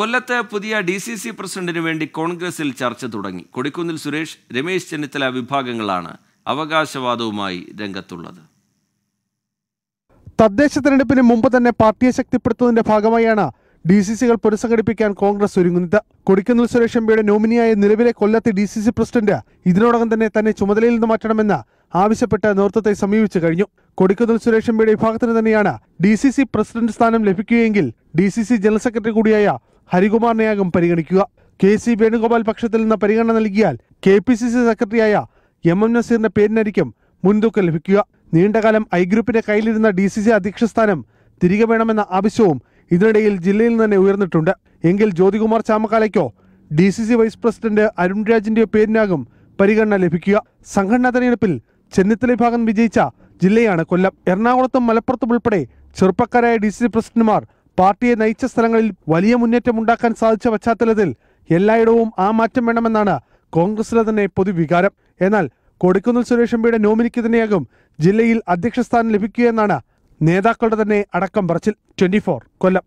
കൊല്ലത്ത് പുതിയ D C C പ്രസിഡന്റിന് വേണ്ടി കോൺഗ്രസിൽ ചർച്ച തുടങ്ങി. കൊടിക്കുന്നിൽ സുരേഷ് രമേശ് ചെന്നിത്തല വിഭാഗങ്ങളാണ് അവകാശവാദവുമായി രംഗത്തുള്ളത്. തദ്ദേശ തെരഞ്ഞെടുപ്പിന് മുമ്പ് തന്നെ പാർട്ടിയെ ശക്തിപ്പെടുത്തുന്നതിന്റെ ഭാഗമായാണ് ഡി സി സികൾ പുനഃസംഘടിപ്പിക്കാൻ കോൺഗ്രസ് ഒരുങ്ങുന്നത്. കൊടിക്കുന്നിൽ സുരേഷ് എംപിയുടെ നോമിനിയായ നിലവിലെ കൊല്ലത്തെ ഡി സി സി പ്രസിഡന്റ് ഇതിനോടകം തന്നെ തന്നെ ചുമതലയിൽ നിന്ന് മാറ്റണമെന്ന് ആവശ്യപ്പെട്ട് നേതൃത്വത്തെ സമീപിച്ചു കഴിഞ്ഞു. കൊടിക്കുന്നിൽ സുരേഷ് എംപിയുടെ വിഭാഗത്തിന് തന്നെയാണ് ഡി സി സി പ്രസിഡന്റ് സ്ഥാനം ലഭിക്കുകയെങ്കിൽ D C C general secretary കൂടിയായ ഹരികുമാറിനെയാകും പരിഗണിക്കുക. കെ സി വേണുഗോപാൽ പക്ഷത്തിൽ നിന്ന് പരിഗണന നൽകിയാൽ കെ പി സി സി സെക്രട്ടറിയായ എം എം നസീറിന്റെ പേരിനായിരിക്കും മുൻതൂക്കം ലഭിക്കുക. നീണ്ടകാലം ഐ ഗ്രൂപ്പിന്റെ കയ്യിലിരുന്ന ഡി സി സി അധ്യക്ഷ സ്ഥാനം തിരികെ വേണമെന്ന ആവശ്യവും ഇതിനിടയിൽ ജില്ലയിൽ തന്നെ ഉയർന്നിട്ടുണ്ട്. എങ്കിൽ Jyothikumar ചാമക്കാലയ്ക്കോ D C C vice president Arun രാജിന്റെയോ പേരിനാകും പരിഗണന ലഭിക്കുക. സംഘടനാ തെരഞ്ഞെടുപ്പിൽ ചെന്നിത്തല വിഭാഗം വിജയിച്ച ജില്ലയാണ് കൊല്ലം. എറണാകുളത്തും മലപ്പുറത്തും ഉൾപ്പെടെ ചെറുപ്പക്കാരായ ഡി സി പ്രസിഡന്റുമാർ പാർട്ടിയെ നയിച്ച സ്ഥലങ്ങളിൽ വലിയ മുന്നേറ്റം ഉണ്ടാക്കാൻ സാധിച്ച പശ്ചാത്തലത്തിൽ എല്ലായിടവും ആ മാറ്റം വേണമെന്നാണ് കോൺഗ്രസിലെ തന്നെ പൊതുവികാരം. എന്നാൽ കൊടിക്കുന്നിൽ സുരേഷ് എംപിയുടെ നോമിനിക്ക് തന്നെയാകും ജില്ലയിൽ അധ്യക്ഷ സ്ഥാനം ലഭിക്കുകയെന്നാണ് നേതാക്കളുടെ തന്നെ അടക്കം പറച്ചിൽ. ട്വന്റി കൊല്ലം.